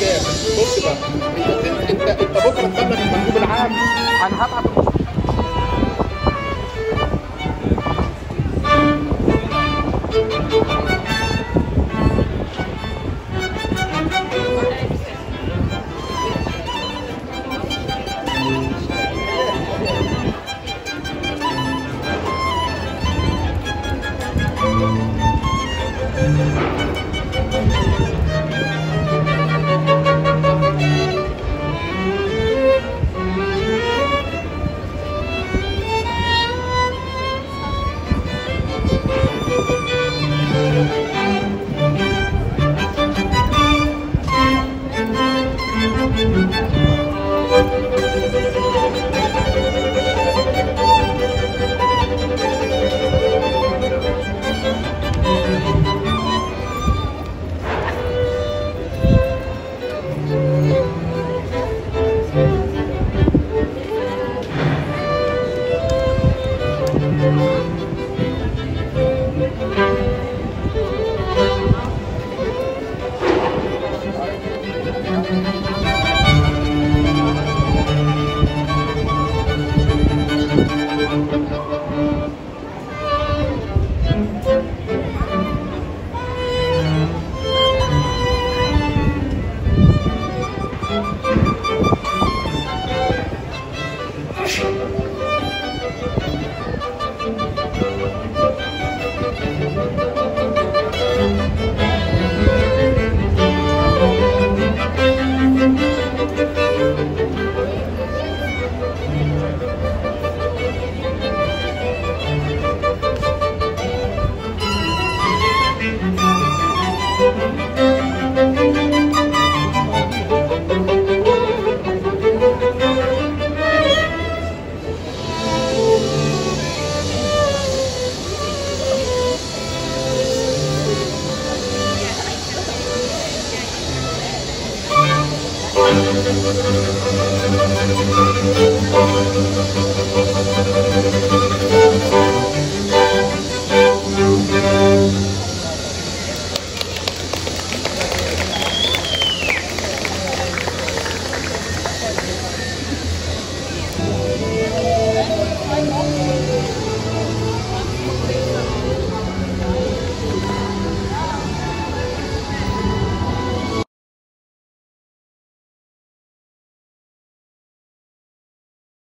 جابر بص بقى انت انت بكره تقابلك المندوب العام أنا هبعت Thank Thank you.